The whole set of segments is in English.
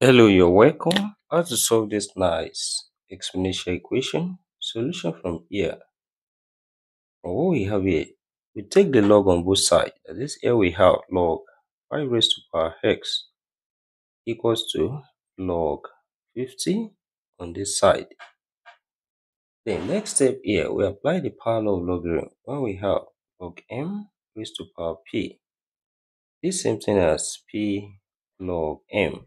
Hello, you're welcome. How to solve this nice exponential equation? Solution from here. And what we have here, we take the log on both sides. That is, here we have log 5 raised to power x equals to log 50 on this side. Then next step here, we apply the power law of logarithm when we have log m raised to power p. This same thing as p log m.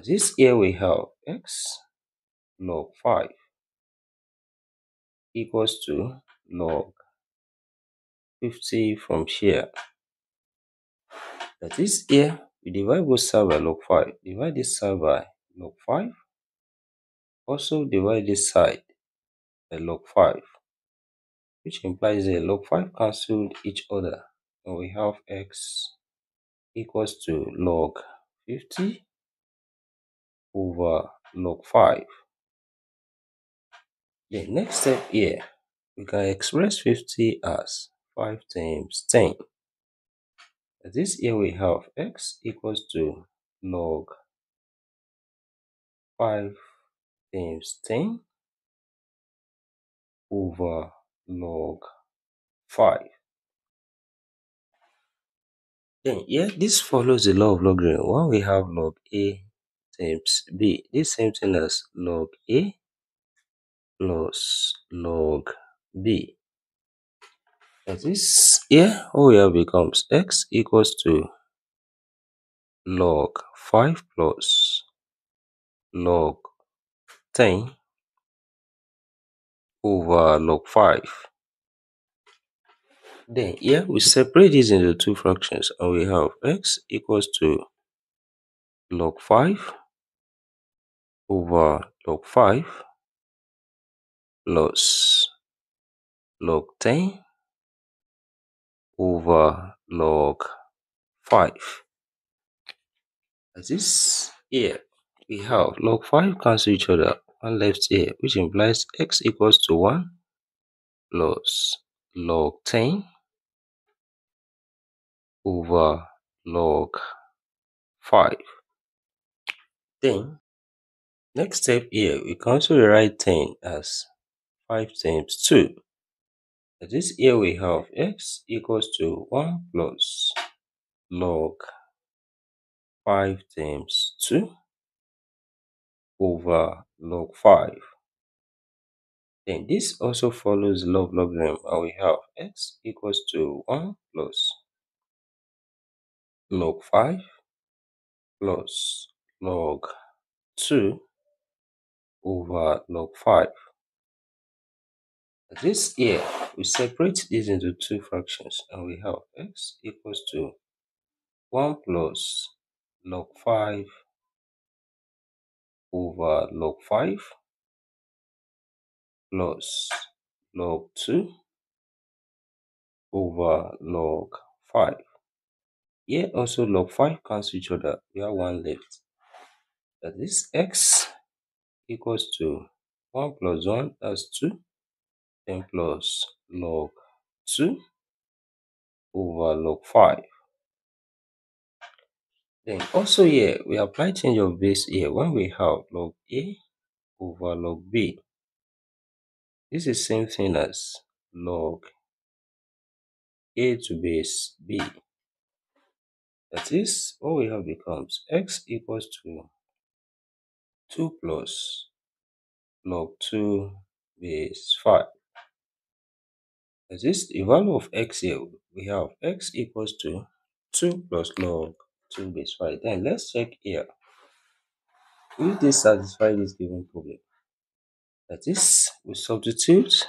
This here we have x log 5 equals to log 50 from here. That is here, we divide both sides by log 5. Divide this side by log 5. Also divide this side by log 5. Which implies that log 5 cancelled each other. And we have x equals to log 50 over log 5. The next step here, we can express 50 as 5 times 10. This here we have x equals to log 5 times 10 over log 5. Then here, this follows the law of logarithm. When we have log a times b, this same thing as log a plus log b. That is here, all we becomes x equals to log 5 plus log 10 over log 5. Then here we separate this into two fractions and we have x equals to log 5 over log 5 plus log 10 over log 5. As this here, we have log 5 cancel each other, one left here, which implies x equals to 1 plus log 10 over log 5. Then, next step here, we can also write 10 as 5 times 2. This here we have x equals to 1 plus log 5 times 2 over log 5. Then this also follows log logarithm and we have x equals to 1 plus log 5 plus log 2 over log 5. This here, we separate this into two fractions and we have x equals to 1 plus log 5 over log 5 plus log 2 over log 5. Here also log 5 cancel each other. We have one left. That is x equals to 1 plus 1, that's 2. Then plus log 2 over log 5. Then also here, we apply change of base here when we have log A over log B. This is same thing as log A to base B. That is, what we have becomes x equals to 2 plus log 2 base 5. That is, the value of x here, we have x equals to 2 plus log 2 base 5. Then let's check here. Will this satisfy this given problem? That is, we substitute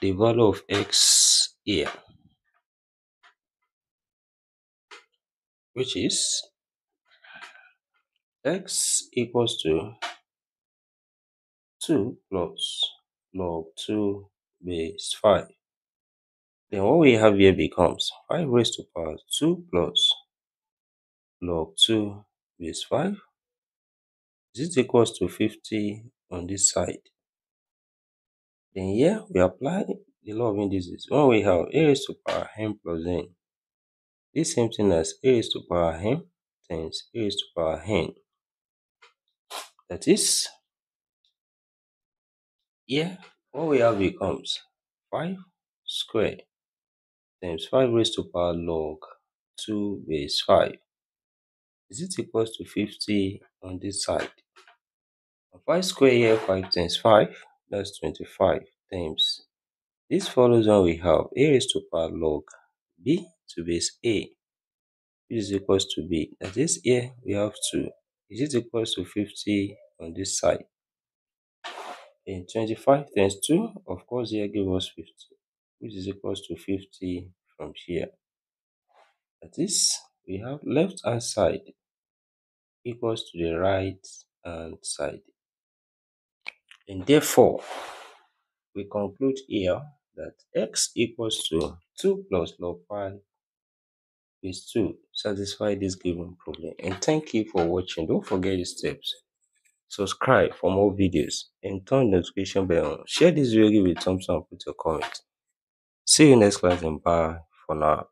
the value of x here, which is x equals to 2 plus log 2 base 5. Then what we have here becomes 5 raised to power 2 plus log 2 base 5 This equals to 50 on this side. Then here we apply the law of indices. When we have a raised to power m plus n, this same thing as a raised to power m times a raised to power n. That is, here what we have becomes 5 square times 5 raised to power log 2 base 5 is it equals to 50 on this side. 5 square here 5 times 5 that's 25 times this follows on we have a raised to power log b to base a which is equals to b. That is here we have 2 is it equals to 50 on this side. And 25 times 2 of course here give us 50 which is equals to 50 from here. That is we have left hand side equals to the right hand side. And therefore, we conclude here that x equals to 2 plus log 5 is to satisfy this given problem. And thank you for watching. Don't forget the steps. Subscribe for more videos and turn the notification bell on. Share this video, give it thumbs up, put your comment. See you next class and bye for now.